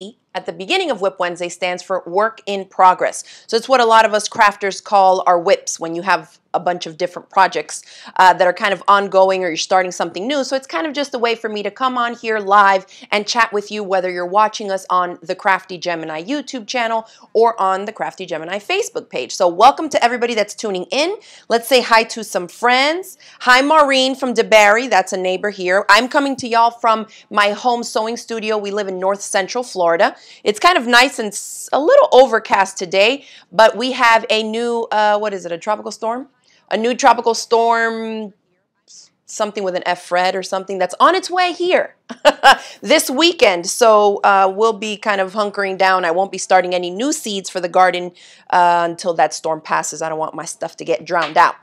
eight at the beginning of WIP Wednesday stands for work in progress. So it's what a lot of us crafters call our WIPs when you have a bunch of different projects uh, that are kind of ongoing or you're starting something new. So it's kind of just a way for me to come on here live and chat with you, whether you're watching us on the Crafty Gemini YouTube channel or on the Crafty Gemini Facebook page. So welcome to everybody that's tuning in. Let's say hi to some friends. Hi, Maureen from DeBary. That's a neighbor here. I'm coming to y'all from my home sewing studio. We live in North Central Florida. It's kind of nice and a little overcast today, but we have a new, uh, what is it, a tropical storm? A new tropical storm, something with an F Fred or something that's on its way here this weekend. So uh, we'll be kind of hunkering down. I won't be starting any new seeds for the garden uh, until that storm passes. I don't want my stuff to get drowned out.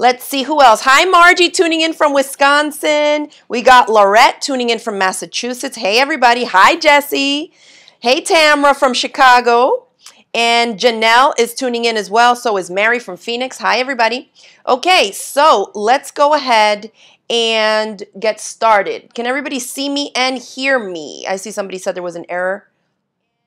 Let's see who else. Hi, Margie, tuning in from Wisconsin. We got Laurette tuning in from Massachusetts. Hey, everybody. Hi, Jesse. Hey, Tamra from Chicago. And Janelle is tuning in as well. So is Mary from Phoenix. Hi, everybody. Okay, so let's go ahead and get started. Can everybody see me and hear me? I see somebody said there was an error.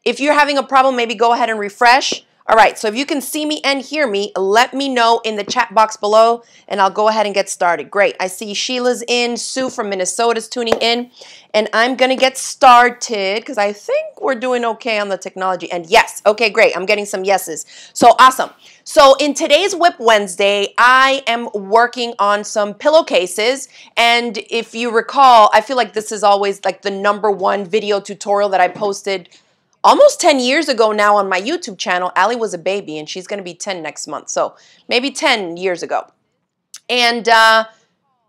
If you're having a problem, maybe go ahead and refresh. All right, so if you can see me and hear me, let me know in the chat box below and I'll go ahead and get started. Great. I see Sheila's in, Sue from Minnesota's tuning in, and I'm going to get started because I think we're doing okay on the technology. And yes, okay, great. I'm getting some yeses. So awesome. So in today's WIP Wednesday, I am working on some pillowcases. And if you recall, I feel like this is always like the number one video tutorial that I posted almost 10 years ago now on my YouTube channel, Allie was a baby and she's going to be 10 next month. So maybe 10 years ago. And uh,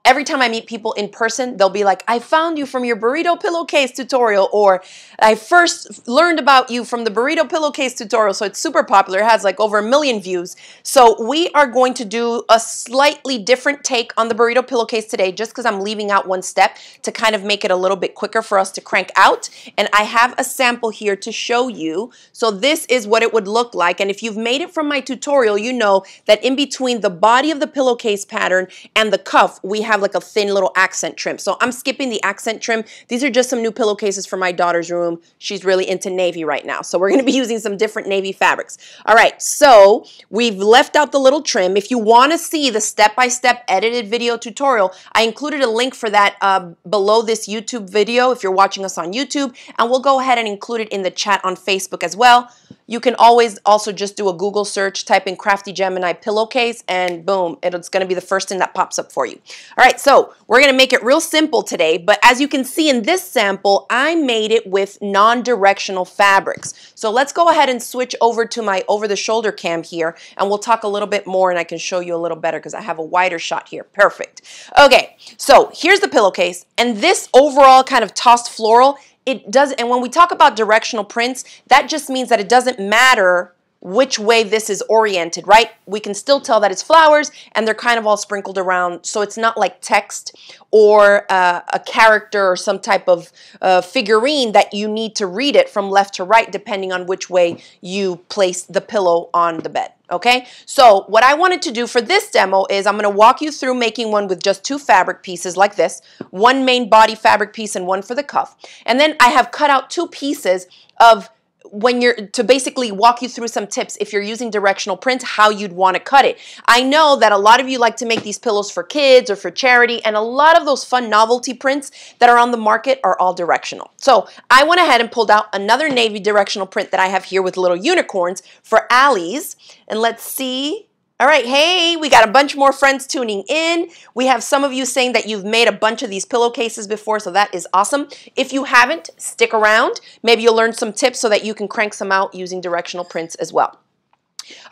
every time I meet people in person, they'll be like, I found you from your burrito pillowcase tutorial, or I first learned about you from the burrito pillowcase tutorial. So it's super popular. It has like over a million views. So we are going to do a slightly different take on the burrito pillowcase today, just because I'm leaving out one step to kind of make it a little bit quicker for us to crank out. And I have a sample here to show you. So this is what it would look like. And if you've made it from my tutorial, you know that in between the body of the pillowcase pattern and the cuff, we have have like a thin little accent trim. So I'm skipping the accent trim. These are just some new pillowcases for my daughter's room. She's really into navy right now. So we're going to be using some different navy fabrics. All right, so we've left out the little trim. If you want to see the step-by-step -step edited video tutorial, I included a link for that uh, below this YouTube video if you're watching us on YouTube. And we'll go ahead and include it in the chat on Facebook as well. You can always also just do a Google search, type in Crafty Gemini pillowcase, and boom, it's going to be the first thing that pops up for you. All right, so we're going to make it real simple today, but as you can see in this sample, I made it with non-directional fabrics. So let's go ahead and switch over to my over-the-shoulder cam here, and we'll talk a little bit more, and I can show you a little better because I have a wider shot here. Perfect. Okay, so here's the pillowcase, and this overall kind of tossed floral it does and when we talk about directional prints that just means that it doesn't matter which way this is oriented, right? We can still tell that it's flowers and they're kind of all sprinkled around. So it's not like text or uh, a character or some type of uh, figurine that you need to read it from left to right depending on which way you place the pillow on the bed. Okay, so what I wanted to do for this demo is I'm going to walk you through making one with just two fabric pieces like this, one main body fabric piece and one for the cuff. And then I have cut out two pieces of when you're to basically walk you through some tips if you're using directional print how you'd want to cut it. I know that a lot of you like to make these pillows for kids or for charity and a lot of those fun novelty prints that are on the market are all directional. So i went ahead and pulled out another navy directional print that i have here with little unicorns for Allie's and let's see all right, hey, we got a bunch more friends tuning in. We have some of you saying that you've made a bunch of these pillowcases before, so that is awesome. If you haven't, stick around. Maybe you'll learn some tips so that you can crank some out using directional prints as well.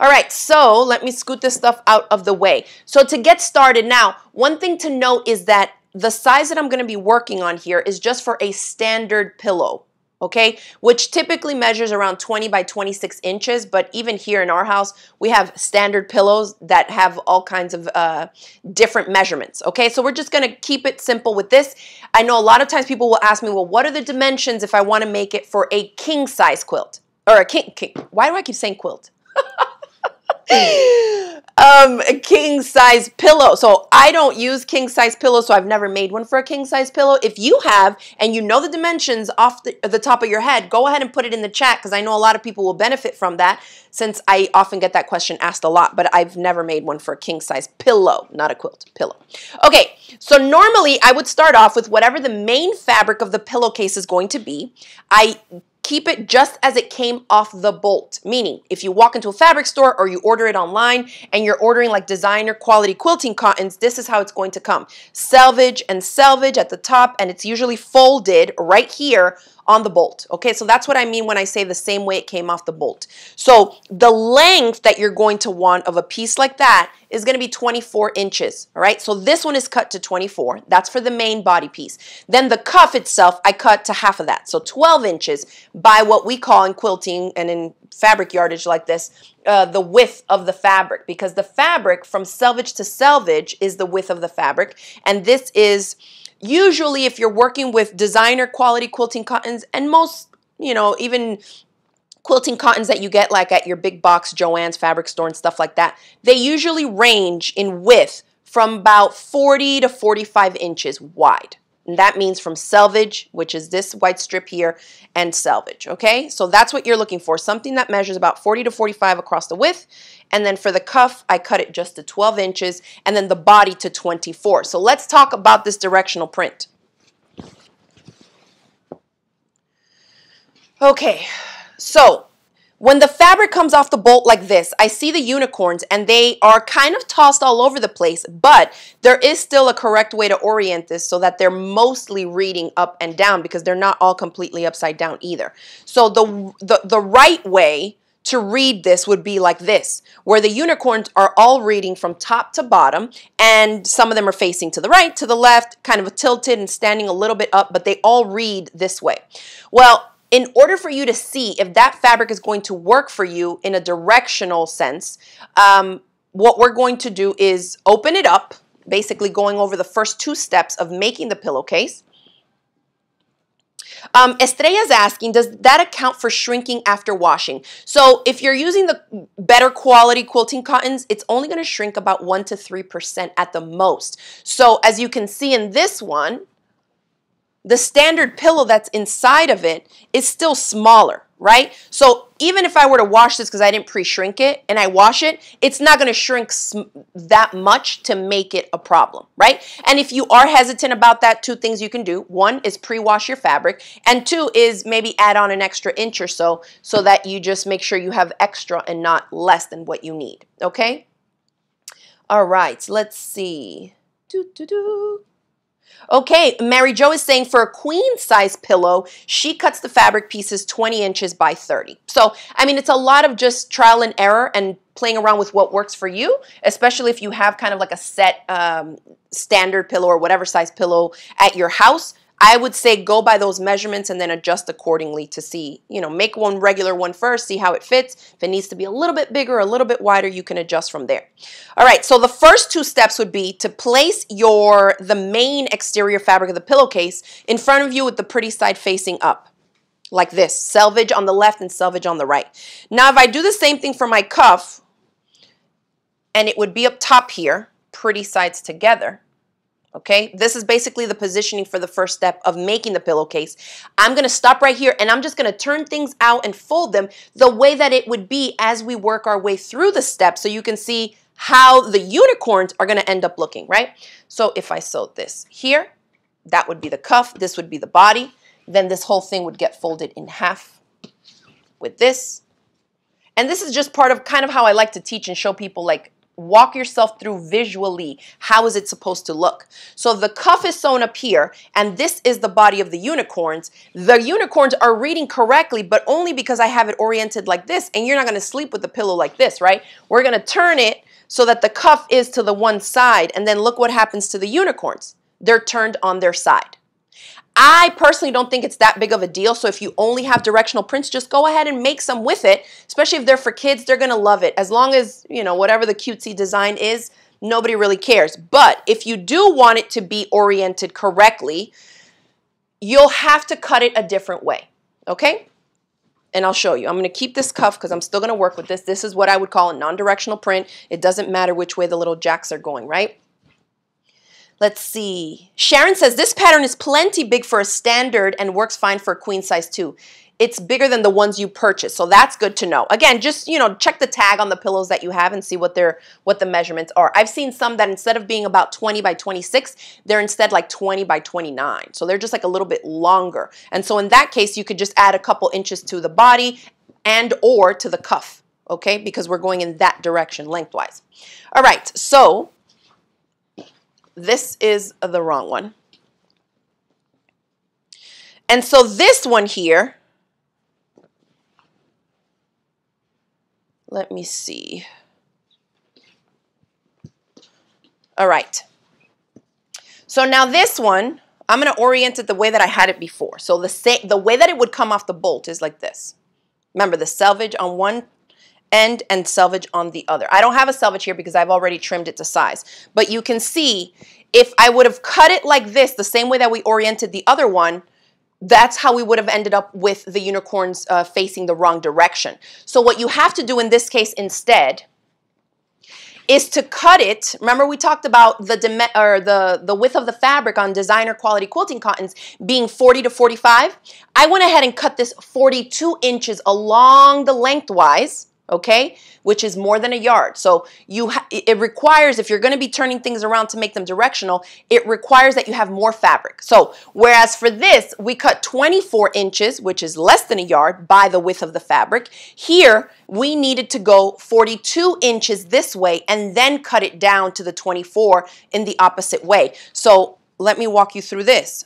All right, so let me scoot this stuff out of the way. So to get started now, one thing to note is that the size that I'm going to be working on here is just for a standard pillow okay, which typically measures around 20 by 26 inches, but even here in our house, we have standard pillows that have all kinds of uh, different measurements, okay? So we're just gonna keep it simple with this. I know a lot of times people will ask me, well, what are the dimensions if I wanna make it for a king size quilt? Or a king, king why do I keep saying quilt? um, a king size pillow. So I don't use king size pillows, so I've never made one for a king size pillow. If you have and you know the dimensions off the, the top of your head, go ahead and put it in the chat because I know a lot of people will benefit from that since I often get that question asked a lot, but I've never made one for a king size pillow, not a quilt, pillow. Okay, so normally I would start off with whatever the main fabric of the pillowcase is going to be. I keep it just as it came off the bolt. Meaning, if you walk into a fabric store or you order it online and you're ordering like designer quality quilting cottons, this is how it's going to come. Selvage and selvage at the top, and it's usually folded right here on the bolt. Okay, so that's what I mean when I say the same way it came off the bolt. So the length that you're going to want of a piece like that is going to be 24 inches. All right, so this one is cut to 24. That's for the main body piece. Then the cuff itself, I cut to half of that. So 12 inches by what we call in quilting and in fabric yardage like this, uh, the width of the fabric because the fabric from selvage to selvage is the width of the fabric. And this is usually if you're working with designer quality quilting cottons and most, you know, even quilting cottons that you get like at your big box Joann's fabric store and stuff like that, they usually range in width from about 40 to 45 inches wide. And that means from selvage, which is this white strip here, and selvage, okay? So that's what you're looking for, something that measures about 40 to 45 across the width. And then for the cuff, I cut it just to 12 inches, and then the body to 24. So let's talk about this directional print. Okay, so when the fabric comes off the bolt like this, I see the unicorns and they are kind of tossed all over the place, but there is still a correct way to orient this so that they're mostly reading up and down because they're not all completely upside down either. So the, the, the right way to read this would be like this, where the unicorns are all reading from top to bottom, and some of them are facing to the right, to the left, kind of tilted and standing a little bit up, but they all read this way. Well, in order for you to see if that fabric is going to work for you in a directional sense, um, what we're going to do is open it up, basically going over the first two steps of making the pillowcase. Um, Estrella's asking, does that account for shrinking after washing? So if you're using the better quality quilting cottons, it's only going to shrink about 1 to 3% at the most. So as you can see in this one, the standard pillow that's inside of it is still smaller, right? So even if I were to wash this because I didn't pre-shrink it and I wash it, it's not going to shrink that much to make it a problem, right? And if you are hesitant about that, two things you can do. One is pre-wash your fabric and two is maybe add on an extra inch or so so that you just make sure you have extra and not less than what you need, okay? All right, let's see. Do, do, do. Okay, Mary Jo is saying for a queen size pillow, she cuts the fabric pieces 20 inches by 30. So, I mean, it's a lot of just trial and error and playing around with what works for you, especially if you have kind of like a set um, standard pillow or whatever size pillow at your house. I would say go by those measurements and then adjust accordingly to see, you know, make one regular one first, see how it fits. If it needs to be a little bit bigger, a little bit wider, you can adjust from there. All right, so the first two steps would be to place your, the main exterior fabric of the pillowcase in front of you with the pretty side facing up like this, selvage on the left and selvage on the right. Now, if I do the same thing for my cuff, and it would be up top here, pretty sides together, Okay, this is basically the positioning for the first step of making the pillowcase. I'm to stop right here and I'm just to turn things out and fold them the way that it would be as we work our way through the steps so you can see how the unicorns are to end up looking, right? So if I sewed this here, that would be the cuff, this would be the body, then this whole thing would get folded in half with this. And this is just part of kind of how I like to teach and show people like walk yourself through visually. How is it supposed to look? So the cuff is sewn up here and this is the body of the unicorns. The unicorns are reading correctly but only because i have it oriented like this and you're not going to sleep with the pillow like this right? We're going to turn it so that the cuff is to the one side and then look what happens to the unicorns. They're turned on their side I personally don't think it's that big of a deal. So if you only have directional prints, just go ahead and make some with it. Especially if they're for kids, they're going to love it. As long as, you know, whatever the cutesy design is, nobody really cares. But if you do want it to be oriented correctly, you'll have to cut it a different way. Okay? and I'll show you. I'm going to keep this cuff because I'm still going to work with this. This is what I would call a non-directional print. It doesn't matter which way the little jacks are going, right? Let's see. Sharon says this pattern is plenty big for a standard and works fine for a queen size too. It's bigger than the ones you purchase, so that's good to know. Again, just you know, check the tag on the pillows that you have and see what their what the measurements are. I've seen some that instead of being about 20 by 26, they're instead like 20 by 29. So they're just like a little bit longer. And so in that case, you could just add a couple inches to the body and or to the cuff, okay? Because we're going in that direction lengthwise. All right, so this is the wrong one. And so this one here, let me see. All right. So now this one, I'm going to orient it the way that I had it before. So the, the way that it would come off the bolt is like this. Remember, the selvage on one end and selvage on the other. I don't have a selvage here because I've already trimmed it to size. But you can see if I would have cut it like this, the same way that we oriented the other one, that's how we would have ended up with the unicorns uh, facing the wrong direction. So what you have to do in this case instead is to cut it. Remember we talked about the or the the width of the fabric on designer quality quilting cottons being 40 to 45. I went ahead and cut this 42 inches along the lengthwise okay? Which is more than a yard. So you it requires, if you're going to be turning things around to make them directional, it requires that you have more fabric. So whereas for this, we cut 24 inches, which is less than a yard by the width of the fabric, here we needed to go 42 inches this way and then cut it down to the 24 in the opposite way. So let me walk you through this.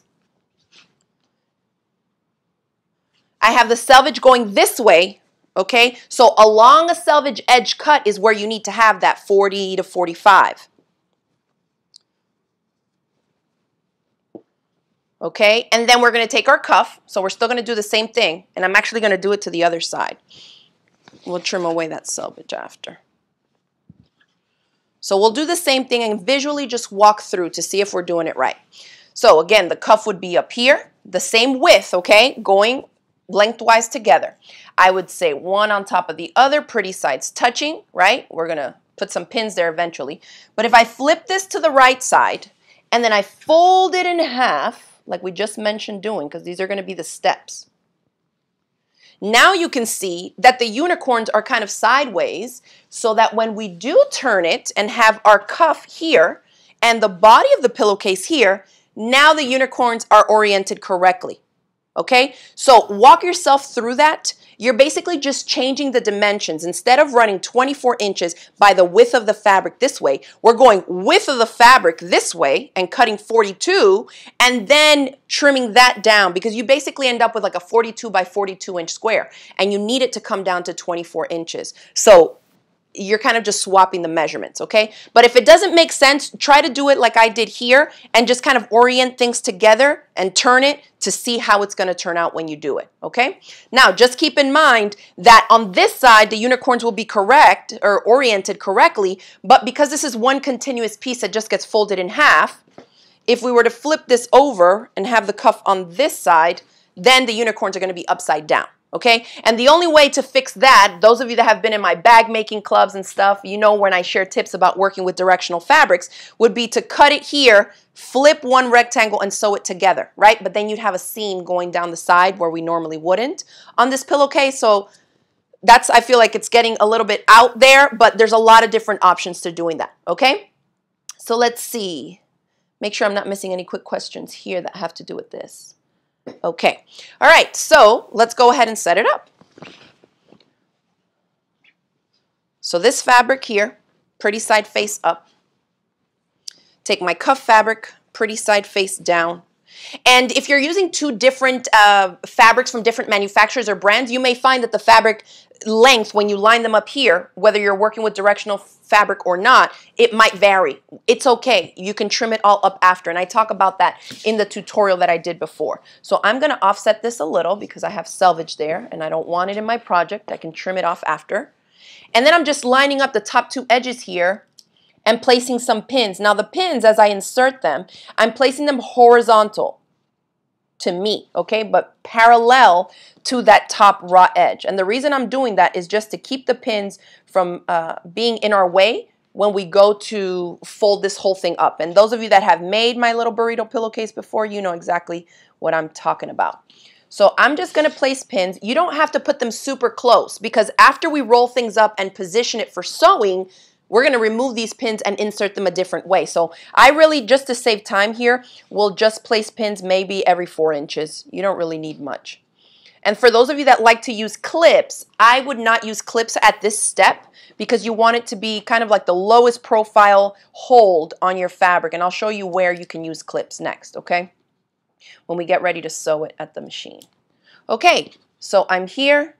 I have the selvage going this way Okay, so along a selvage edge cut is where you need to have that 40 to 45. Okay, and then we're going to take our cuff. So we're still going to do the same thing. And I'm actually going to do it to the other side. We'll trim away that selvage after. So we'll do the same thing and visually just walk through to see if we're doing it right. So again, the cuff would be up here, the same width, okay, going lengthwise together. I would say one on top of the other, pretty sides touching, right? We're going to put some pins there eventually. But if I flip this to the right side and then I fold it in half, like we just mentioned doing, because these are going to be the steps. Now you can see that the unicorns are kind of sideways so that when we do turn it and have our cuff here and the body of the pillowcase here, now the unicorns are oriented correctly. Okay, so walk yourself through that. You're basically just changing the dimensions. Instead of running 24 inches by the width of the fabric this way, we're going width of the fabric this way and cutting 42 and then trimming that down because you basically end up with like a 42 by 42 inch square and you need it to come down to 24 inches. So you're kind of just swapping the measurements, okay? But if it doesn't make sense, try to do it like I did here and just kind of orient things together and turn it to see how it's going to turn out when you do it, okay? Now, just keep in mind that on this side, the unicorns will be correct or oriented correctly, but because this is one continuous piece that just gets folded in half, if we were to flip this over and have the cuff on this side, then the unicorns are going to be upside down okay? And the only way to fix that, those of you that have been in my bag making clubs and stuff, you know when I share tips about working with directional fabrics, would be to cut it here, flip one rectangle and sew it together, right? But then you'd have a seam going down the side where we normally wouldn't on this pillowcase. So that's, I feel like it's getting a little bit out there, but there's a lot of different options to doing that, okay? So let's see. Make sure I'm not missing any quick questions here that have to do with this. Okay, all right, so let's go ahead and set it up. So this fabric here, pretty side face up. Take my cuff fabric, pretty side face down. And if you're using two different uh, fabrics from different manufacturers or brands, you may find that the fabric length, when you line them up here, whether you're working with directional fabric or not, it might vary. It's okay. You can trim it all up after. And I talk about that in the tutorial that I did before. So I'm going to offset this a little because I have selvage there and I don't want it in my project. I can trim it off after. And then I'm just lining up the top two edges here and placing some pins. Now the pins, as I insert them, I'm placing them horizontal to me, okay, but parallel to that top raw edge. And the reason I'm doing that is just to keep the pins from uh, being in our way when we go to fold this whole thing up. And those of you that have made my little burrito pillowcase before, you know exactly what I'm talking about. So I'm just going to place pins. You don't have to put them super close because after we roll things up and position it for sewing, we're going to remove these pins and insert them a different way. So I really, just to save time here, will just place pins maybe every four inches. You don't really need much. And for those of you that like to use clips, I would not use clips at this step because you want it to be kind of like the lowest profile hold on your fabric. And I'll show you where you can use clips next, okay? When we get ready to sew it at the machine. Okay, so I'm here.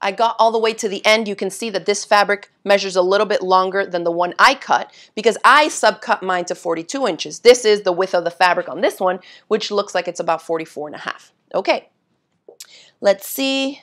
I got all the way to the end. You can see that this fabric measures a little bit longer than the one I cut because I subcut mine to 42 inches. This is the width of the fabric on this one, which looks like it's about 44 and a half. Okay, let's see.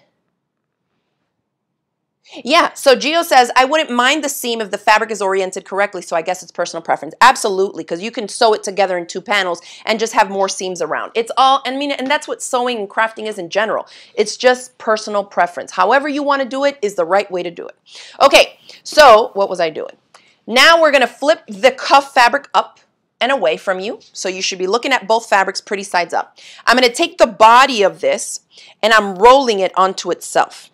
Yeah, so Gio says, I wouldn't mind the seam if the fabric is oriented correctly, so I guess it's personal preference. Absolutely, because you can sew it together in two panels and just have more seams around. It's all, I mean, and that's what sewing and crafting is in general. It's just personal preference. However you want to do it is the right way to do it. Okay, so what was I doing? Now we're going to flip the cuff fabric up and away from you. So you should be looking at both fabrics pretty sides up. I'm going to take the body of this and I'm rolling it onto itself.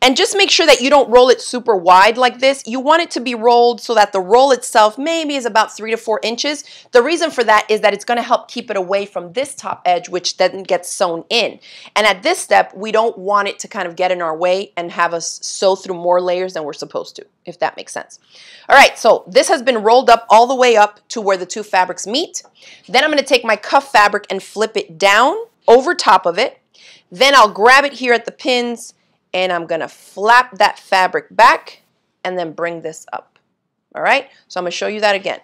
And just make sure that you don't roll it super wide like this. You want it to be rolled so that the roll itself maybe is about three to four inches. The reason for that is that it's gonna help keep it away from this top edge, which then gets sewn in. And at this step, we don't want it to kind of get in our way and have us sew through more layers than we're supposed to, if that makes sense. All right, so this has been rolled up all the way up to where the two fabrics meet. Then I'm gonna take my cuff fabric and flip it down over top of it. Then I'll grab it here at the pins and I'm to flap that fabric back and then bring this up. All right, so I'm to show you that again.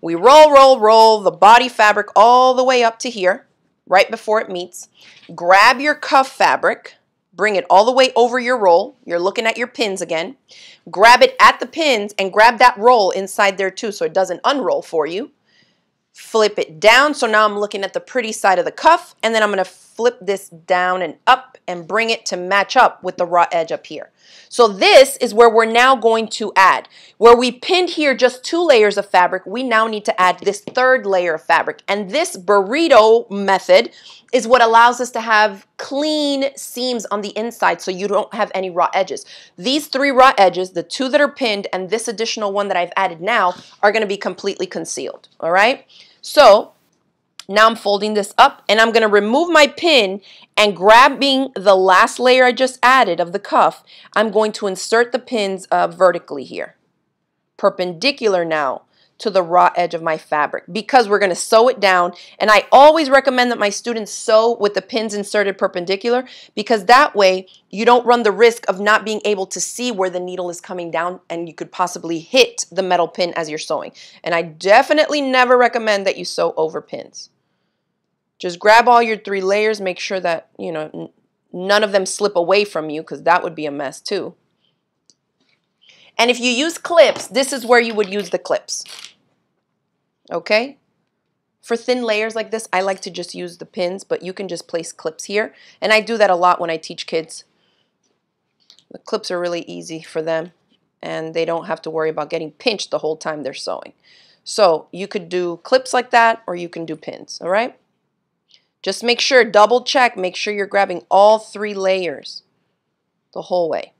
We roll, roll, roll the body fabric all the way up to here, right before it meets. Grab your cuff fabric, bring it all the way over your roll. You're looking at your pins again. Grab it at the pins and grab that roll inside there too so it doesn't unroll for you flip it down. So now I'm looking at the pretty side of the cuff and then I'm to flip this down and up and bring it to match up with the raw edge up here. So this is where we're now going to add. Where we pinned here just two layers of fabric, we now need to add this third layer of fabric. And this burrito method is what allows us to have clean seams on the inside so you don't have any raw edges. These three raw edges, the two that are pinned and this additional one that I've added now, are going to be completely concealed, all right? So now I'm folding this up and I'm going to remove my pin and grabbing the last layer I just added of the cuff, I'm going to insert the pins uh, vertically here. Perpendicular now to the raw edge of my fabric because we're going to sew it down. And I always recommend that my students sew with the pins inserted perpendicular because that way you don't run the risk of not being able to see where the needle is coming down and you could possibly hit the metal pin as you're sewing. And I definitely never recommend that you sew over pins just grab all your three layers make sure that you know none of them slip away from you because that would be a mess too and if you use clips, this is where you would use the clips. Okay? For thin layers like this, I like to just use the pins, but you can just place clips here. And I do that a lot when I teach kids. The clips are really easy for them, and they don't have to worry about getting pinched the whole time they're sewing. So you could do clips like that, or you can do pins, all right? Just make sure, double check, make sure you're grabbing all three layers the whole way.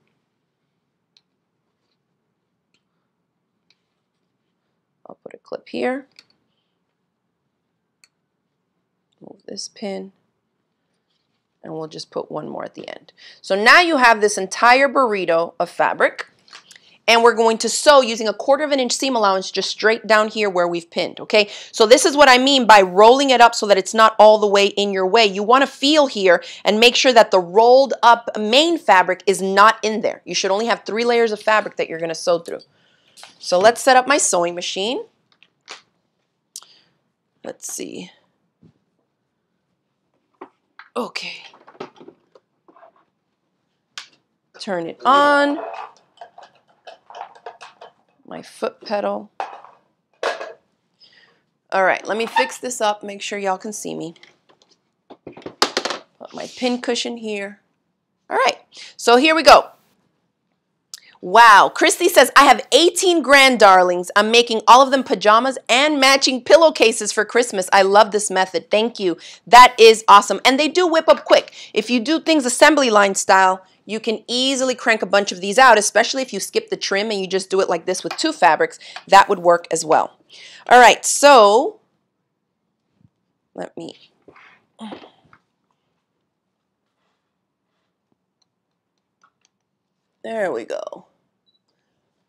I'll put a clip here. Move this pin. And we'll just put one more at the end. So now you have this entire burrito of fabric. And we're going to sew using a quarter of an inch seam allowance just straight down here where we've pinned, okay? So this is what I mean by rolling it up so that it's not all the way in your way. You want to feel here and make sure that the rolled up main fabric is not in there. You should only have three layers of fabric that you're going to sew through. So let's set up my sewing machine. Let's see. Okay. Turn it on. My foot pedal. All right, let me fix this up, make sure y'all can see me. Put my pin cushion here. All right, so here we go. Wow, Christy says, I have 18 grand darlings. I'm making all of them pajamas and matching pillowcases for Christmas. I love this method. Thank you. That is awesome. And they do whip up quick. If you do things assembly line style, you can easily crank a bunch of these out, especially if you skip the trim and you just do it like this with two fabrics. That would work as well. All right, so let me There we go.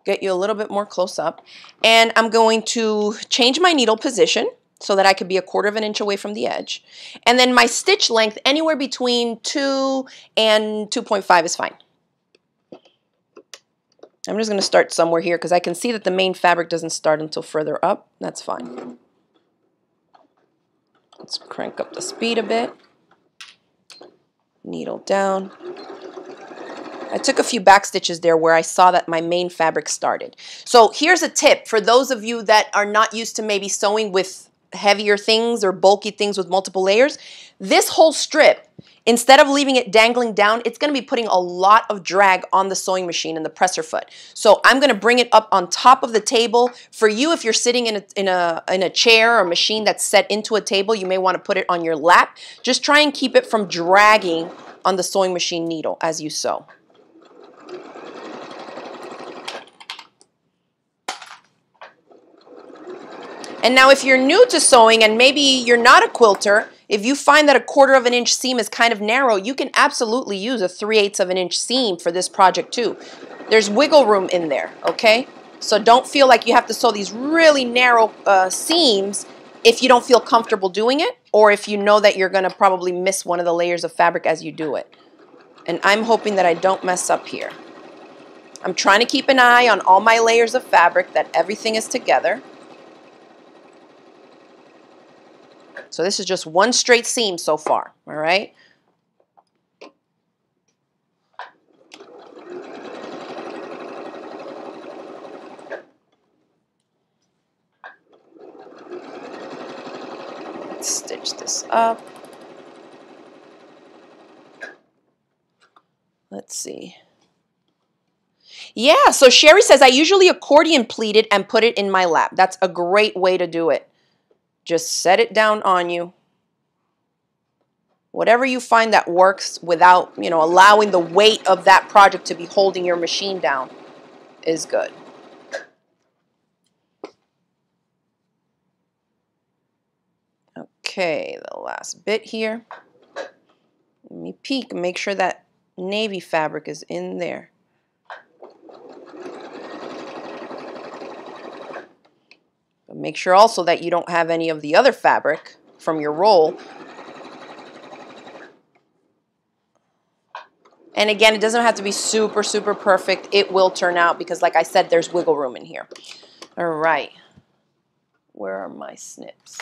Get you a little bit more close up. And I'm going to change my needle position so that I could be a quarter of an inch away from the edge. And then my stitch length, anywhere between 2 and 2.5 is fine. I'm just going to start somewhere here because I can see that the main fabric doesn't start until further up. That's fine. Let's crank up the speed a bit. Needle down. I took a few back stitches there where I saw that my main fabric started. So here's a tip for those of you that are not used to maybe sewing with heavier things or bulky things with multiple layers. This whole strip, instead of leaving it dangling down, it's going to be putting a lot of drag on the sewing machine and the presser foot. So I'm going to bring it up on top of the table. For you, if you're sitting in a, in a, in a chair or machine that's set into a table, you may want to put it on your lap. Just try and keep it from dragging on the sewing machine needle as you sew. And now if you're new to sewing and maybe you're not a quilter, if you find that a quarter of an inch seam is kind of narrow, you can absolutely use a 3 eighths of an inch seam for this project too. There's wiggle room in there, okay? So don't feel like you have to sew these really narrow uh, seams if you don't feel comfortable doing it or if you know that you're going to probably miss one of the layers of fabric as you do it. And I'm hoping that I don't mess up here. I'm trying to keep an eye on all my layers of fabric, that everything is together. So this is just one straight seam so far, all right? Stitch this up. Let's see. Yeah, so Sherry says, I usually accordion pleat it and put it in my lap. That's a great way to do it. Just set it down on you. Whatever you find that works without, you know, allowing the weight of that project to be holding your machine down is good. Okay, the last bit here. Let me peek make sure that navy fabric is in there. But make sure also that you don't have any of the other fabric from your roll. And again, it doesn't have to be super, super perfect. It will turn out because like I said, there's wiggle room in here. All right. Where are my snips?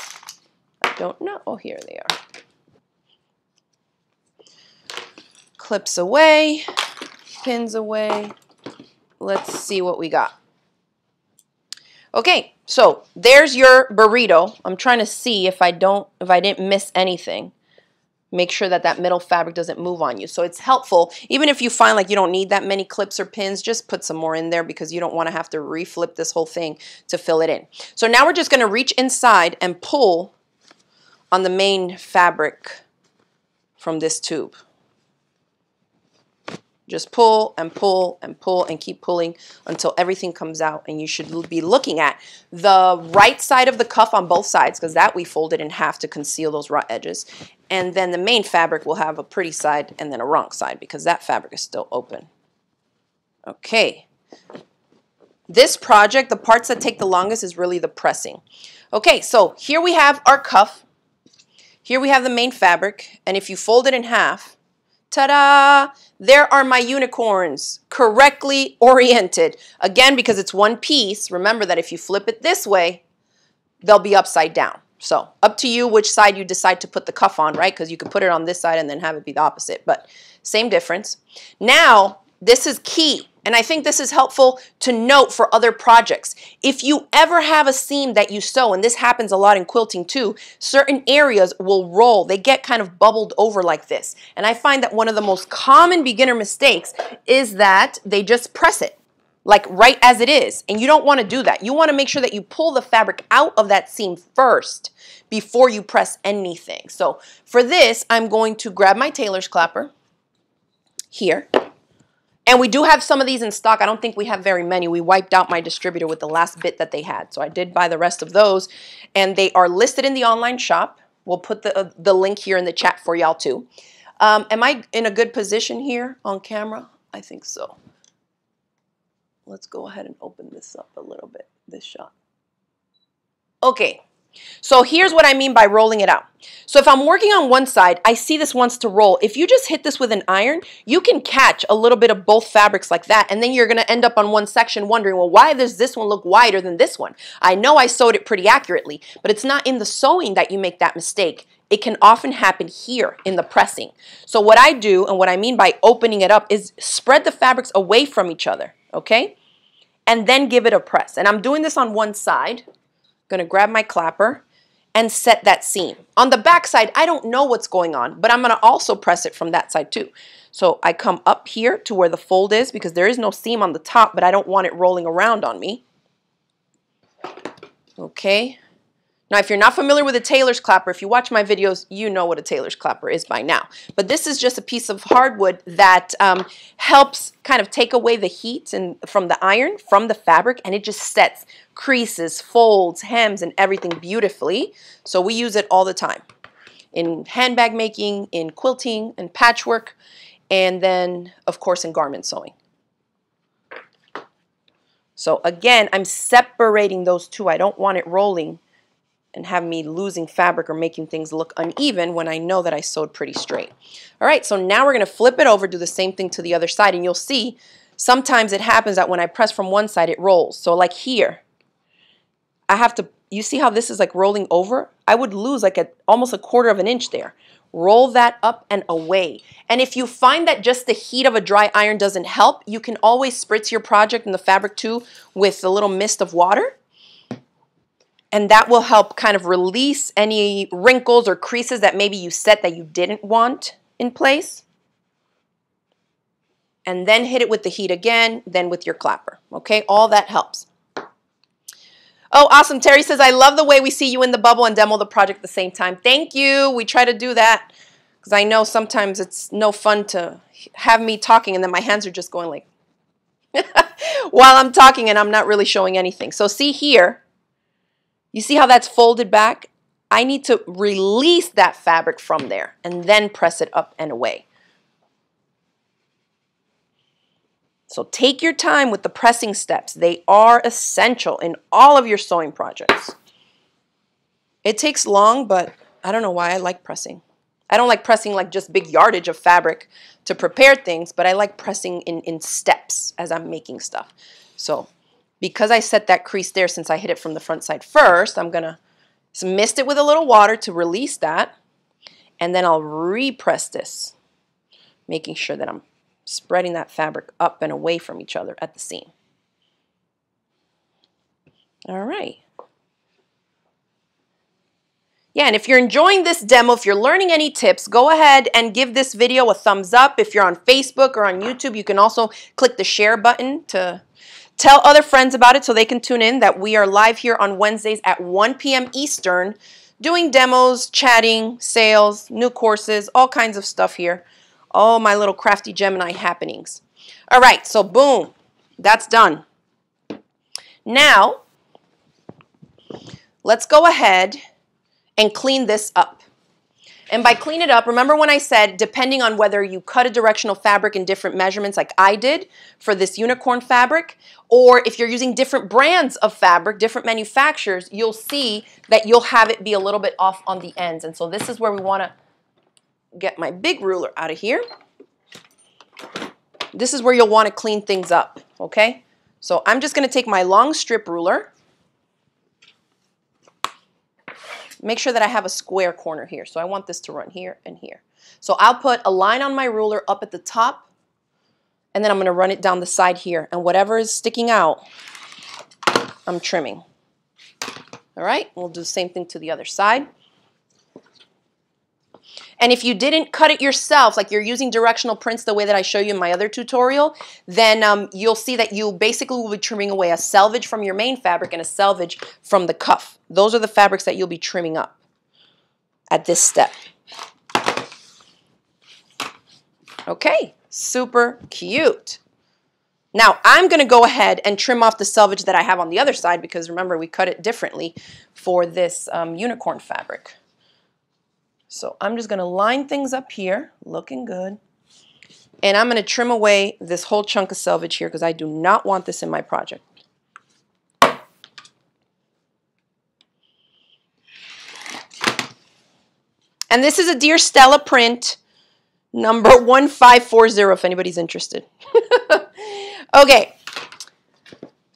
I don't know. Oh, here they are. Clips away, pins away. Let's see what we got. Okay, so there's your burrito. I'm trying to see if I don't, if I didn't miss anything. Make sure that that middle fabric doesn't move on you. So it's helpful, even if you find like you don't need that many clips or pins, just put some more in there because you don't want to have to reflip this whole thing to fill it in. So now we're just going to reach inside and pull on the main fabric from this tube. Just pull and pull and pull and keep pulling until everything comes out and you should be looking at the right side of the cuff on both sides because that we folded in half to conceal those raw edges. And then the main fabric will have a pretty side and then a wrong side because that fabric is still open. Okay. This project, the parts that take the longest is really the pressing. Okay, so here we have our cuff. Here we have the main fabric. And if you fold it in half, ta-da! There are my unicorns, correctly oriented. Again, because it's one piece, remember that if you flip it this way, they'll be upside down. So up to you which side you decide to put the cuff on, right? Because you could put it on this side and then have it be the opposite, but same difference. Now, this is key. And I think this is helpful to note for other projects. If you ever have a seam that you sew, and this happens a lot in quilting too, certain areas will roll. They get kind of bubbled over like this. And I find that one of the most common beginner mistakes is that they just press it like right as it is. And you don't want to do that. You want to make sure that you pull the fabric out of that seam first before you press anything. So for this, I'm going to grab my tailor's clapper here. And we do have some of these in stock. I don't think we have very many. We wiped out my distributor with the last bit that they had. So I did buy the rest of those. And they are listed in the online shop. We'll put the, uh, the link here in the chat for y'all too. Um, am I in a good position here on camera? I think so. Let's go ahead and open this up a little bit, this shot. Okay, so here's what I mean by rolling it out. So if I'm working on one side, I see this wants to roll. If you just hit this with an iron, you can catch a little bit of both fabrics like that, and then you're gonna end up on one section wondering, well, why does this one look wider than this one? I know I sewed it pretty accurately, but it's not in the sewing that you make that mistake. It can often happen here in the pressing. So what I do, and what I mean by opening it up, is spread the fabrics away from each other, okay? And then give it a press. And I'm doing this on one side, going to grab my clapper and set that seam. On the back side, I don't know what's going on, but I'm going to also press it from that side too. So I come up here to where the fold is because there is no seam on the top, but I don't want it rolling around on me. Okay, now, if you're not familiar with a tailor's clapper, if you watch my videos, you know what a tailor's clapper is by now. But this is just a piece of hardwood that um, helps kind of take away the heat and from the iron, from the fabric, and it just sets creases, folds, hems, and everything beautifully. So we use it all the time in handbag making, in quilting, and patchwork, and then, of course, in garment sewing. So again, I'm separating those two. I don't want it rolling and have me losing fabric or making things look uneven when I know that I sewed pretty straight. All right, so now we're to flip it over, do the same thing to the other side, and you'll see sometimes it happens that when I press from one side, it rolls. So like here, I have to, you see how this is like rolling over? I would lose like a, almost a quarter of an inch there. Roll that up and away. And if you find that just the heat of a dry iron doesn't help, you can always spritz your project and the fabric too with a little mist of water and that will help kind of release any wrinkles or creases that maybe you set that you didn't want in place. And then hit it with the heat again, then with your clapper. Okay, all that helps. Oh, awesome. Terry says, I love the way we see you in the bubble and demo the project at the same time. Thank you. We try to do that because I know sometimes it's no fun to have me talking and then my hands are just going like while I'm talking and I'm not really showing anything. So see here, you see how that's folded back? I need to release that fabric from there and then press it up and away. So take your time with the pressing steps. They are essential in all of your sewing projects. It takes long, but I don't know why I like pressing. I don't like pressing like just big yardage of fabric to prepare things, but I like pressing in, in steps as I'm making stuff. So because I set that crease there since I hit it from the front side first, I'm going to mist it with a little water to release that. And then I'll repress this, making sure that I'm spreading that fabric up and away from each other at the seam. All right. Yeah, and if you're enjoying this demo, if you're learning any tips, go ahead and give this video a thumbs up. If you're on Facebook or on YouTube, you can also click the share button to Tell other friends about it so they can tune in that we are live here on Wednesdays at 1 p.m. Eastern doing demos, chatting, sales, new courses, all kinds of stuff here. All my little crafty Gemini happenings. All right, so boom, that's done. Now, let's go ahead and clean this up. And by clean it up, remember when I said, depending on whether you cut a directional fabric in different measurements like I did for this unicorn fabric, or if you're using different brands of fabric, different manufacturers, you'll see that you'll have it be a little bit off on the ends. And so this is where we want to get my big ruler out of here. This is where you'll want to clean things up, okay? So I'm just going to take my long strip ruler make sure that I have a square corner here. So I want this to run here and here. So I'll put a line on my ruler up at the top and then I'm going to run it down the side here. And whatever is sticking out, I'm trimming. All right, we'll do the same thing to the other side. And if you didn't cut it yourself, like you're using directional prints the way that I show you in my other tutorial, then um, you'll see that you basically will be trimming away a selvage from your main fabric and a selvage from the cuff. Those are the fabrics that you'll be trimming up at this step. Okay, super cute. Now I'm going to go ahead and trim off the selvage that I have on the other side because remember we cut it differently for this um, unicorn fabric. So I'm just going to line things up here, looking good. And I'm going to trim away this whole chunk of selvage here because I do not want this in my project. And this is a Dear Stella print, number 1540 if anybody's interested. okay,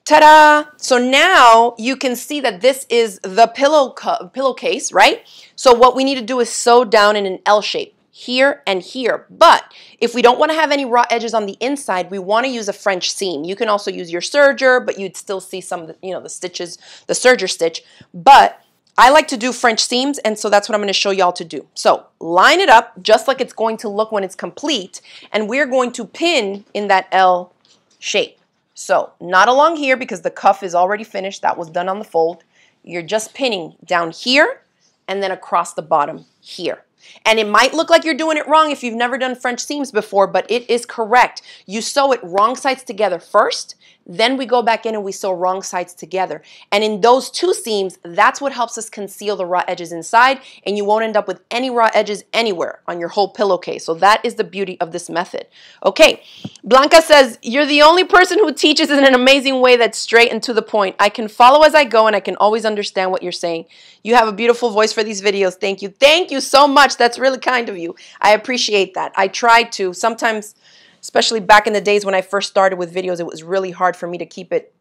Ta-da! So now you can see that this is the pillow pillowcase, right? So what we need to do is sew down in an L shape here and here. But if we don't want to have any raw edges on the inside, we want to use a French seam. You can also use your serger, but you'd still see some of the, you know, the stitches, the serger stitch. But I like to do French seams, and so that's what I'm going to show y'all to do. So line it up just like it's going to look when it's complete, and we're going to pin in that L shape. So not along here because the cuff is already finished. That was done on the fold. You're just pinning down here and then across the bottom here. And it might look like you're doing it wrong if you've never done French seams before, but it is correct. You sew it wrong sides together first, then we go back in and we sew wrong sides together. And in those two seams, that's what helps us conceal the raw edges inside and you won't end up with any raw edges anywhere on your whole pillowcase. So that is the beauty of this method. Okay, Blanca says, you're the only person who teaches in an amazing way that's straight and to the point. I can follow as I go and I can always understand what you're saying. You have a beautiful voice for these videos. Thank you. Thank you so much. That's really kind of you. I appreciate that. I try to. Sometimes especially back in the days when I first started with videos, it was really hard for me to keep it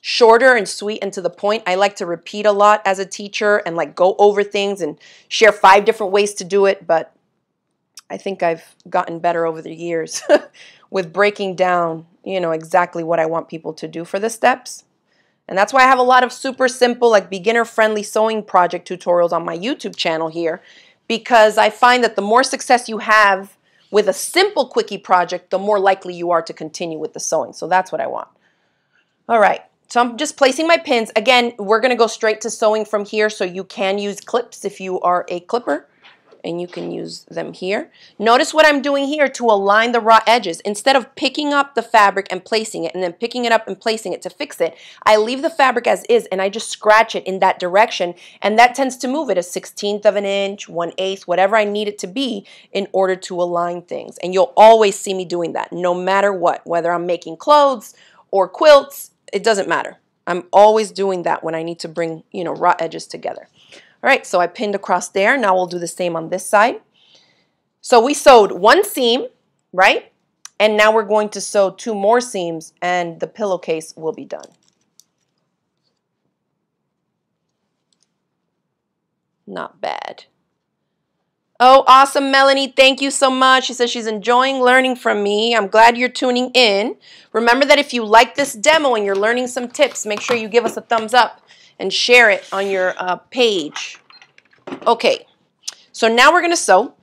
shorter and sweet and to the point. I like to repeat a lot as a teacher and like go over things and share five different ways to do it, but I think I've gotten better over the years with breaking down, you know, exactly what I want people to do for the steps. And that's why I have a lot of super simple, like beginner friendly sewing project tutorials on my YouTube channel here because I find that the more success you have with a simple quickie project, the more likely you are to continue with the sewing. So that's what I want. All right, so I'm just placing my pins. Again, we're gonna go straight to sewing from here, so you can use clips if you are a clipper and you can use them here. Notice what I'm doing here to align the raw edges. Instead of picking up the fabric and placing it and then picking it up and placing it to fix it, I leave the fabric as is and I just scratch it in that direction and that tends to move it a 16th of an inch, 1 8th, whatever I need it to be in order to align things. And you'll always see me doing that no matter what, whether I'm making clothes or quilts, it doesn't matter. I'm always doing that when I need to bring, you know, raw edges together. All right, so I pinned across there. Now we'll do the same on this side. So we sewed one seam, right? And now we're going to sew two more seams and the pillowcase will be done. Not bad. Oh, awesome, Melanie. Thank you so much. She says she's enjoying learning from me. I'm glad you're tuning in. Remember that if you like this demo and you're learning some tips, make sure you give us a thumbs up and share it on your uh, page. Okay, so now we're going to sew.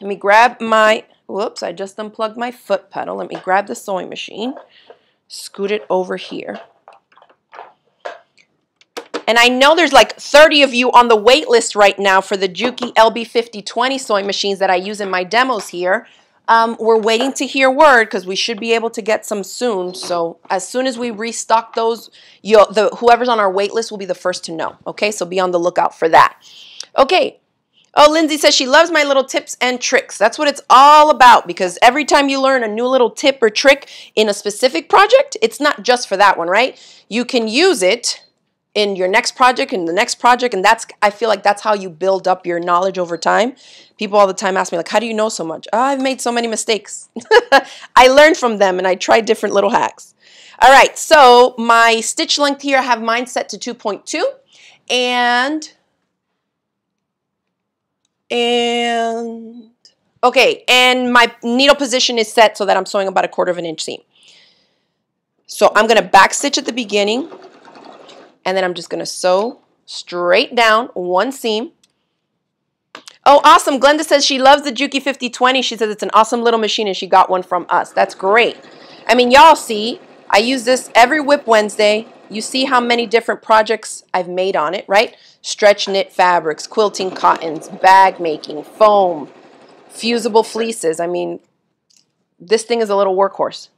Let me grab my, whoops, I just unplugged my foot pedal. Let me grab the sewing machine, scoot it over here. And I know there's like 30 of you on the wait list right now for the Juki LB5020 sewing machines that I use in my demos here. Um, we're waiting to hear word because we should be able to get some soon. So as soon as we restock those, the whoever's on our wait list will be the first to know. Okay, so be on the lookout for that. Okay. Oh, Lindsay says she loves my little tips and tricks. That's what it's all about because every time you learn a new little tip or trick in a specific project, it's not just for that one, right? You can use it in your next project and the next project and that's i feel like that's how you build up your knowledge over time. People all the time ask me like how do you know so much? Oh, i've made so many mistakes. I learned from them and i tried different little hacks. All right so my stitch length here i have mine set to 2.2 and and Okay, and my needle position is set so that I'm sewing about a quarter of an inch seam. So I'm going to back stitch at the beginning, and then I'm just going to sew straight down one seam. Oh, awesome. Glenda says she loves the Juki 5020. She says it's an awesome little machine and she got one from us. That's great. I mean, y'all see, I use this every WIP Wednesday. You see how many different projects I've made on it, right? Stretch knit fabrics, quilting cottons, bag making, foam, fusible fleeces. I mean, this thing is a little workhorse.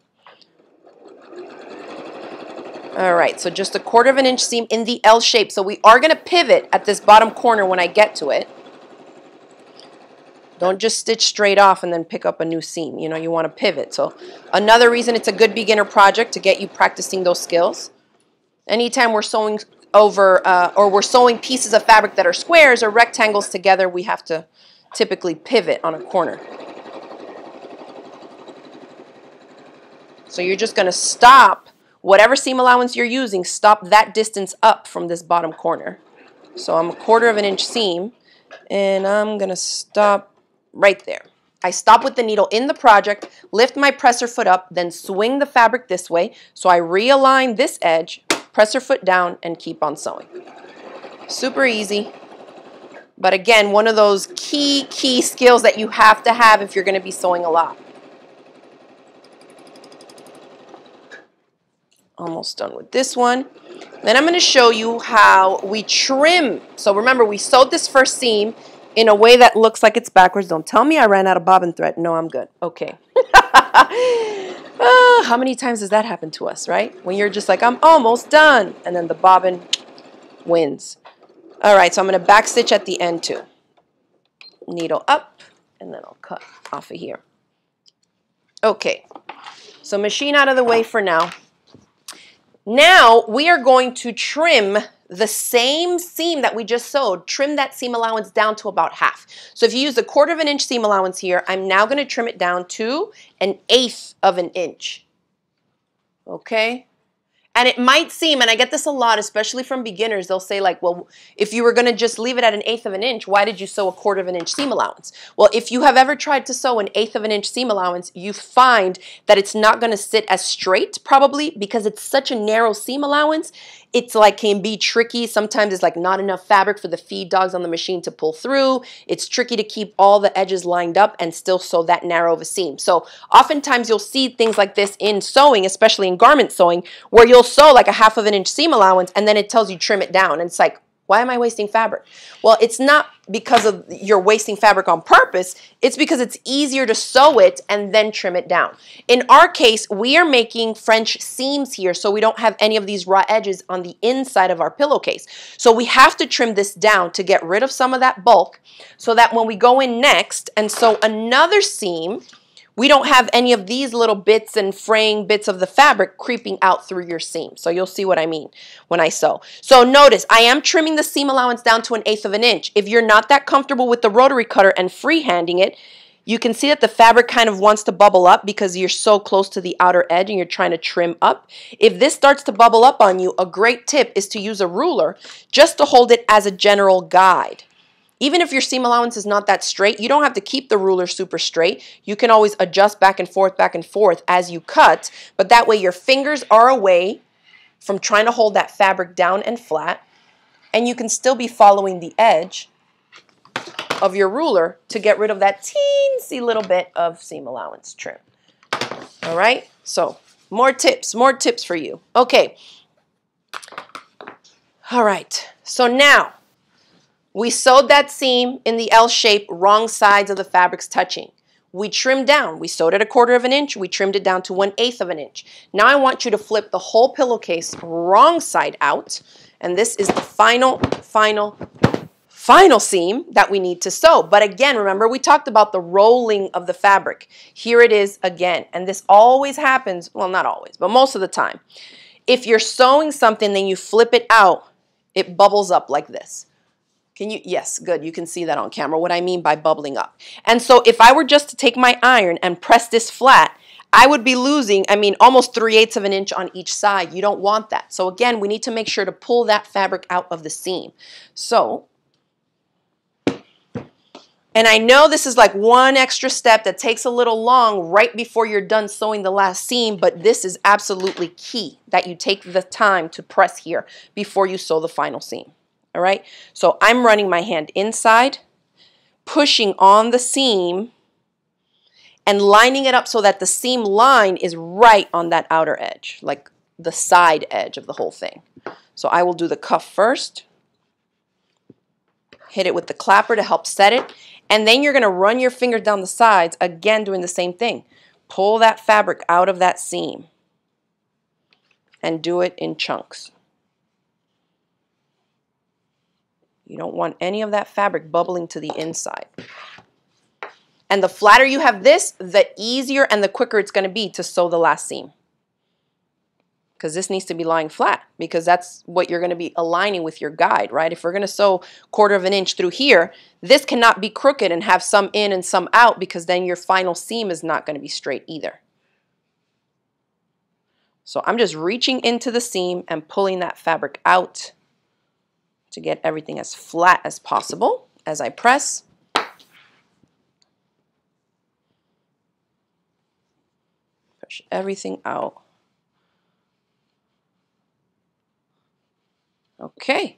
All right, so just a quarter of an inch seam in the L shape. So we are going to pivot at this bottom corner when I get to it. Don't just stitch straight off and then pick up a new seam. You know, you want to pivot. So another reason it's a good beginner project to get you practicing those skills. Anytime we're sewing over uh, or we're sewing pieces of fabric that are squares or rectangles together, we have to typically pivot on a corner. So you're just going to stop whatever seam allowance you're using, stop that distance up from this bottom corner. So I'm a quarter of an inch seam and I'm going to stop right there. I stop with the needle in the project, lift my presser foot up, then swing the fabric this way. So I realign this edge, presser foot down, and keep on sewing. Super easy. But again, one of those key, key skills that you have to have if you're going to be sewing a lot. Almost done with this one. Then I'm going to show you how we trim. So remember, we sewed this first seam in a way that looks like it's backwards. Don't tell me I ran out of bobbin thread. No, I'm good. Okay. uh, how many times does that happen to us, right? When you're just like, I'm almost done. And then the bobbin wins. All right, so I'm going to back stitch at the end too. Needle up, and then I'll cut off of here. Okay, so machine out of the way for now. Now we are going to trim the same seam that we just sewed, trim that seam allowance down to about half. So if you use a quarter of an inch seam allowance here, I'm now going to trim it down to an eighth of an inch. Okay? And it might seem, and I get this a lot, especially from beginners, they'll say like, well, if you were going to just leave it at an eighth of an inch, why did you sew a quarter of an inch seam allowance? Well, if you have ever tried to sew an eighth of an inch seam allowance, you find that it's not going to sit as straight probably because it's such a narrow seam allowance it's like can be tricky. Sometimes it's like not enough fabric for the feed dogs on the machine to pull through. It's tricky to keep all the edges lined up and still sew that narrow of a seam. So oftentimes you'll see things like this in sewing, especially in garment sewing, where you'll sew like a half of an inch seam allowance and then it tells you trim it down. And it's like, why am I wasting fabric? Well, it's not because of you're wasting fabric on purpose. It's because it's easier to sew it and then trim it down. In our case, we are making French seams here, so we don't have any of these raw edges on the inside of our pillowcase. So we have to trim this down to get rid of some of that bulk so that when we go in next and sew another seam, we don't have any of these little bits and fraying bits of the fabric creeping out through your seam. So you'll see what I mean when I sew. So notice I am trimming the seam allowance down to an eighth of an inch. If you're not that comfortable with the rotary cutter and freehanding it, you can see that the fabric kind of wants to bubble up because you're so close to the outer edge and you're trying to trim up. If this starts to bubble up on you, a great tip is to use a ruler just to hold it as a general guide. Even if your seam allowance is not that straight, you don't have to keep the ruler super straight. You can always adjust back and forth, back and forth as you cut, but that way your fingers are away from trying to hold that fabric down and flat, and you can still be following the edge of your ruler to get rid of that teensy little bit of seam allowance trim. All right, so more tips, more tips for you. Okay. All right, so now we sewed that seam in the L shape, wrong sides of the fabrics touching. We trimmed down. We sewed it a quarter of an inch. We trimmed it down to one eighth of an inch. Now I want you to flip the whole pillowcase wrong side out. And this is the final, final, final seam that we need to sew. But again, remember we talked about the rolling of the fabric. Here it is again. And this always happens, well, not always, but most of the time. If you're sewing something, then you flip it out, it bubbles up like this. Can you, yes, good, you can see that on camera, what I mean by bubbling up. And so if I were just to take my iron and press this flat, I would be losing, I mean, almost 3 eighths of an inch on each side. You don't want that. So again, we need to make sure to pull that fabric out of the seam. So, And I know this is like one extra step that takes a little long right before you're done sewing the last seam, but this is absolutely key that you take the time to press here before you sew the final seam. All right, so I'm running my hand inside, pushing on the seam, and lining it up so that the seam line is right on that outer edge, like the side edge of the whole thing. So I will do the cuff first, hit it with the clapper to help set it, and then you're going to run your finger down the sides, again doing the same thing. Pull that fabric out of that seam and do it in chunks. You don't want any of that fabric bubbling to the inside. And the flatter you have this, the easier and the quicker it's going to be to sew the last seam because this needs to be lying flat because that's what you're going to be aligning with your guide, right? If we're going to sew quarter of an inch through here, this cannot be crooked and have some in and some out because then your final seam is not going to be straight either. So I'm just reaching into the seam and pulling that fabric out to get everything as flat as possible as I press. Push everything out. Okay.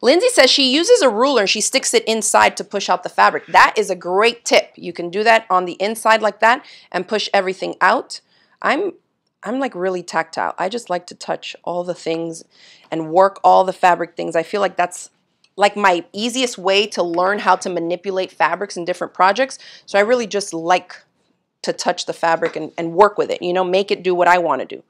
Lindsay says she uses a ruler and she sticks it inside to push out the fabric. That is a great tip. You can do that on the inside like that and push everything out. I'm I'm like really tactile. I just like to touch all the things and work all the fabric things. I feel like that's like my easiest way to learn how to manipulate fabrics in different projects. So I really just like to touch the fabric and, and work with it, you know, make it do what I want to do.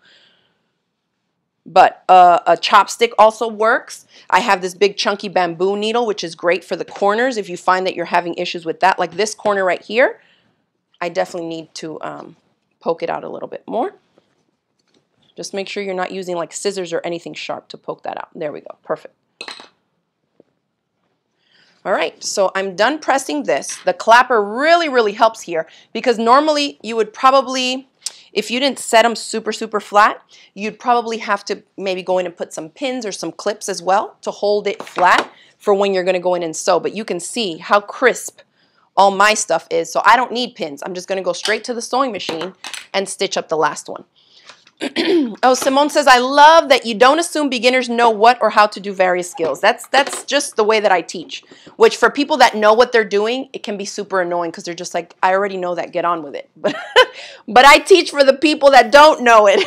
But uh, a chopstick also works. I have this big chunky bamboo needle, which is great for the corners if you find that you're having issues with that. Like this corner right here, I definitely need to um, poke it out a little bit more. Just make sure you're not using like scissors or anything sharp to poke that out. There we go. Perfect. All right, so I'm done pressing this. The clapper really, really helps here because normally you would probably if you didn't set them super, super flat, you'd probably have to maybe go in and put some pins or some clips as well to hold it flat for when you're gonna go in and sew. But you can see how crisp all my stuff is. So I don't need pins. I'm just gonna go straight to the sewing machine and stitch up the last one. oh, Simone says, I love that you don't assume beginners know what or how to do various skills. That's that's just the way that I teach. Which for people that know what they're doing, it can be super annoying because they're just like, I already know that, get on with it. But but I teach for the people that don't know it.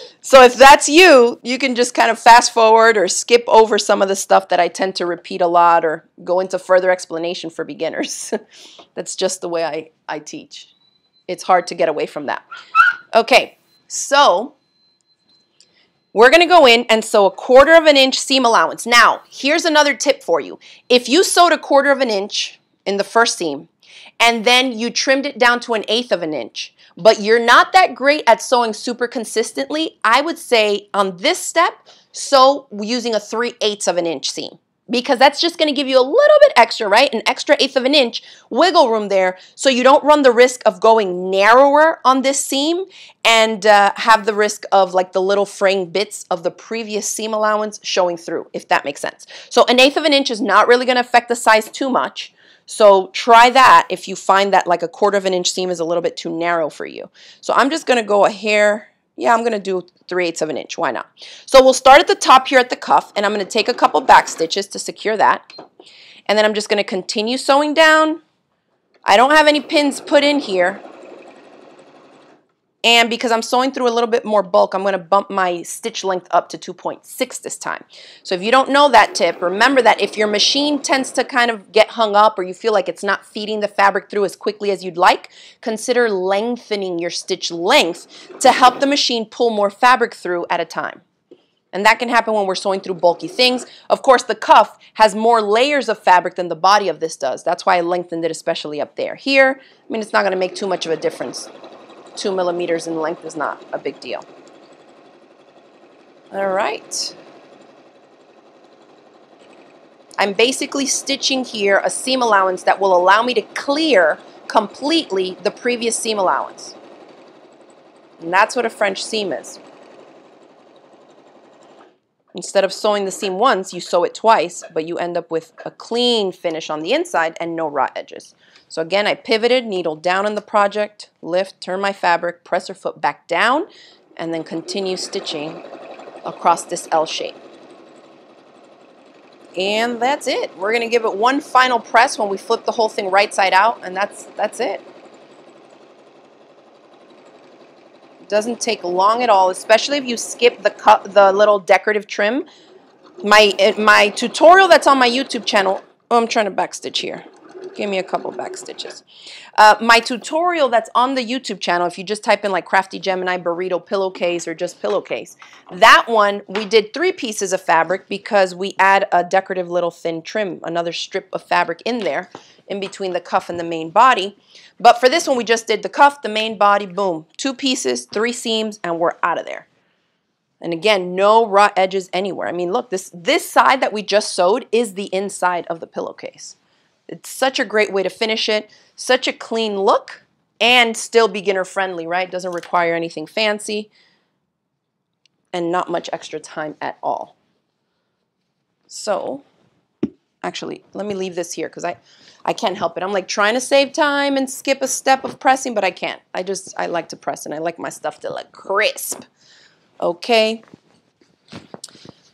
so if that's you, you can just kind of fast forward or skip over some of the stuff that I tend to repeat a lot or go into further explanation for beginners. that's just the way I, I teach. It's hard to get away from that. Okay. So we're going to go in and sew a quarter of an inch seam allowance. Now, here's another tip for you. If you sewed a quarter of an inch in the first seam and then you trimmed it down to an eighth of an inch, but you're not that great at sewing super consistently, I would say on this step, sew using a 3 eighths of an inch seam because that's just going to give you a little bit extra, right? An extra eighth of an inch wiggle room there so you don't run the risk of going narrower on this seam and uh, have the risk of like the little fraying bits of the previous seam allowance showing through, if that makes sense. So an eighth of an inch is not really going to affect the size too much. So try that if you find that like a quarter of an inch seam is a little bit too narrow for you. So I'm just going to go a hair yeah, I'm going to do 3 eighths of an inch. Why not? So we'll start at the top here at the cuff, and I'm going to take a couple back stitches to secure that. And then I'm just going to continue sewing down. I don't have any pins put in here, and because I'm sewing through a little bit more bulk, I'm going to bump my stitch length up to 2.6 this time. So if you don't know that tip, remember that if your machine tends to kind of get hung up or you feel like it's not feeding the fabric through as quickly as you'd like, consider lengthening your stitch length to help the machine pull more fabric through at a time. And that can happen when we're sewing through bulky things. Of course, the cuff has more layers of fabric than the body of this does. That's why I lengthened it especially up there. Here, I mean, it's not going to make too much of a difference two millimeters in length is not a big deal. All right. I'm basically stitching here a seam allowance that will allow me to clear completely the previous seam allowance. And that's what a French seam is. Instead of sewing the seam once, you sew it twice, but you end up with a clean finish on the inside and no raw edges. So again, I pivoted, needle down in the project, lift, turn my fabric, presser foot back down, and then continue stitching across this L shape. And that's it. We're going to give it one final press when we flip the whole thing right side out, and that's, that's it. Doesn't take long at all, especially if you skip the cut, the little decorative trim. My, my tutorial that's on my YouTube channel, oh, I'm trying to backstitch here. Give me a couple back stitches. Uh, my tutorial that's on the YouTube channel, if you just type in like Crafty Gemini Burrito Pillowcase or just Pillowcase, that one we did three pieces of fabric because we add a decorative little thin trim, another strip of fabric in there in between the cuff and the main body. But for this one, we just did the cuff, the main body, boom. Two pieces, three seams, and we're out of there. And again, no raw edges anywhere. I mean, look, this, this side that we just sewed is the inside of the pillowcase. It's such a great way to finish it, such a clean look, and still beginner friendly, right? Doesn't require anything fancy and not much extra time at all. So, actually, let me leave this here because I, I can't help it. I'm like trying to save time and skip a step of pressing, but I can't. I just, I like to press and I like my stuff to look crisp. Okay.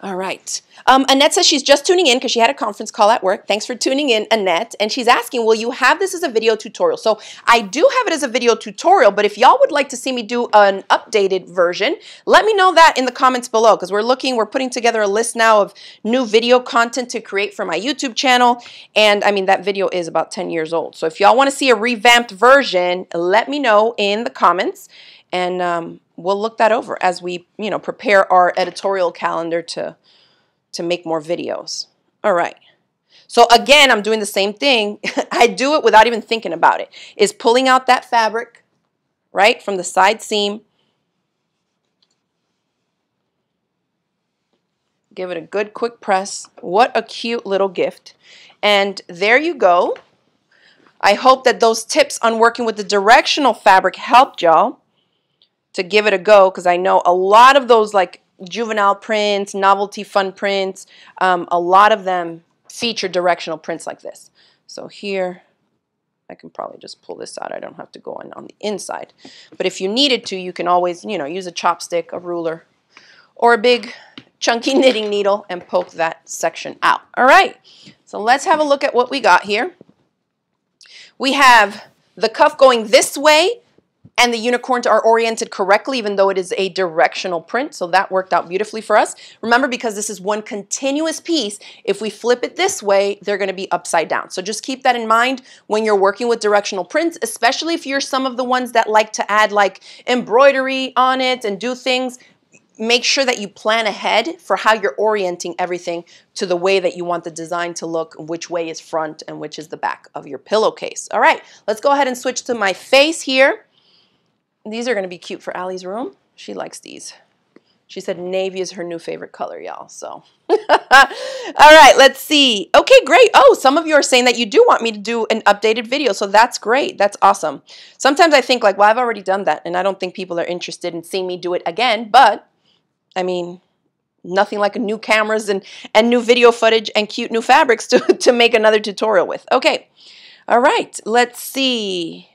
All right. Um, Annette says she's just tuning in because she had a conference call at work. Thanks for tuning in, Annette. And she's asking, will you have this as a video tutorial? So I do have it as a video tutorial, but if y'all would like to see me do an updated version, let me know that in the comments below because we're looking, we're putting together a list now of new video content to create for my YouTube channel. And I mean, that video is about 10 years old. So if y'all want to see a revamped version, let me know in the comments and um, we'll look that over as we, you know, prepare our editorial calendar to, to make more videos. All right. So again, I'm doing the same thing. I do it without even thinking about it. Is pulling out that fabric, right, from the side seam. Give it a good quick press. What a cute little gift. And there you go. I hope that those tips on working with the directional fabric helped y'all to give it a go because I know a lot of those like juvenile prints, novelty fun prints, um, a lot of them feature directional prints like this. So here, I can probably just pull this out. I don't have to go on on the inside. But if you needed to, you can always, you know, use a chopstick, a ruler, or a big chunky knitting needle and poke that section out. All right, so let's have a look at what we got here. We have the cuff going this way and the unicorns are oriented correctly even though it is a directional print so that worked out beautifully for us remember because this is one continuous piece if we flip it this way they're going to be upside down so just keep that in mind when you're working with directional prints especially if you're some of the ones that like to add like embroidery on it and do things make sure that you plan ahead for how you're orienting everything to the way that you want the design to look, which way is front and which is the back of your pillowcase. All right, let's go ahead and switch to my face here. These are going to be cute for Allie's room. She likes these. She said navy is her new favorite color, y'all. So, all right, let's see. Okay, great. Oh, some of you are saying that you do want me to do an updated video. So that's great. That's awesome. Sometimes I think like, well, I've already done that. And I don't think people are interested in seeing me do it again. But, I mean, nothing like new cameras and, and new video footage and cute new fabrics to, to make another tutorial with. Okay. All right, let's see.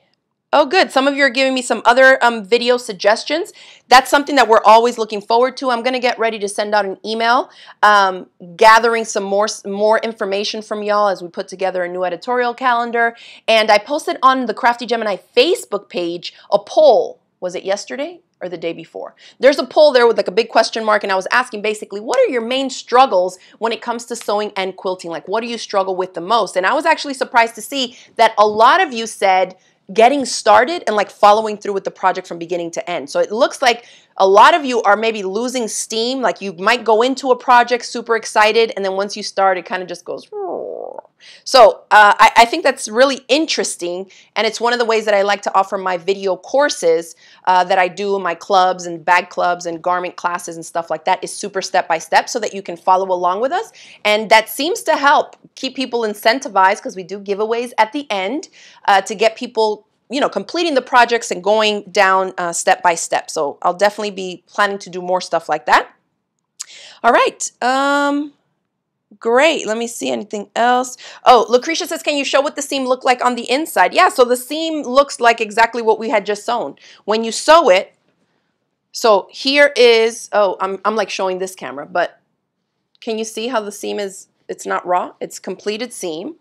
Oh, good. Some of you are giving me some other um, video suggestions. That's something that we're always looking forward to. I'm going to get ready to send out an email um, gathering some more, more information from y'all as we put together a new editorial calendar. And I posted on the Crafty Gemini Facebook page a poll. Was it yesterday? or the day before. There's a poll there with like a big question mark, and I was asking basically, what are your main struggles when it comes to sewing and quilting? Like, what do you struggle with the most? And I was actually surprised to see that a lot of you said getting started and like following through with the project from beginning to end. So it looks like a lot of you are maybe losing steam. Like you might go into a project super excited, and then once you start, it kind of just goes. So uh, I, I, think that's really interesting, and it's one of the ways that I like to offer my video courses uh, that I do in my clubs and bag clubs and garment classes and stuff like that is super step by step, so that you can follow along with us, and that seems to help keep people incentivized because we do giveaways at the end uh, to get people you know, completing the projects and going down uh, step by step. So I'll definitely be planning to do more stuff like that. All right. Um, great. Let me see anything else. Oh, Lucretia says, can you show what the seam looked like on the inside? Yeah, so the seam looks like exactly what we had just sewn. When you sew it, so here is, oh, I'm, I'm like showing this camera, but can you see how the seam is, it's not raw, it's completed seam.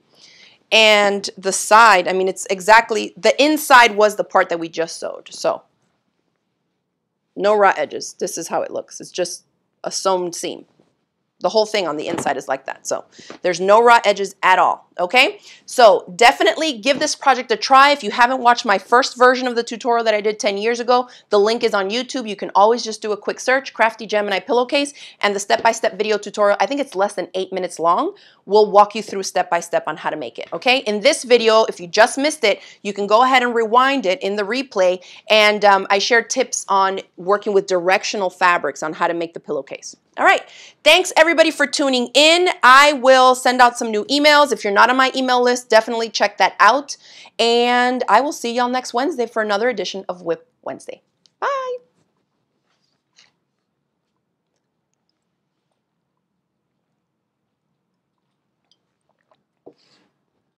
And the side, I mean, it's exactly, the inside was the part that we just sewed. So no raw edges. This is how it looks. It's just a sewn seam. The whole thing on the inside is like that. So there's no raw edges at all, okay? So definitely give this project a try. If you haven't watched my first version of the tutorial that I did 10 years ago, the link is on YouTube. You can always just do a quick search, Crafty Gemini Pillowcase, and the step-by-step -step video tutorial, I think it's less than eight minutes long, will walk you through step-by-step -step on how to make it, okay? In this video, if you just missed it, you can go ahead and rewind it in the replay, and um, I share tips on working with directional fabrics on how to make the pillowcase. All right. Thanks everybody for tuning in. I will send out some new emails. If you're not on my email list, definitely check that out. And I will see y'all next Wednesday for another edition of WIP Wednesday. Bye.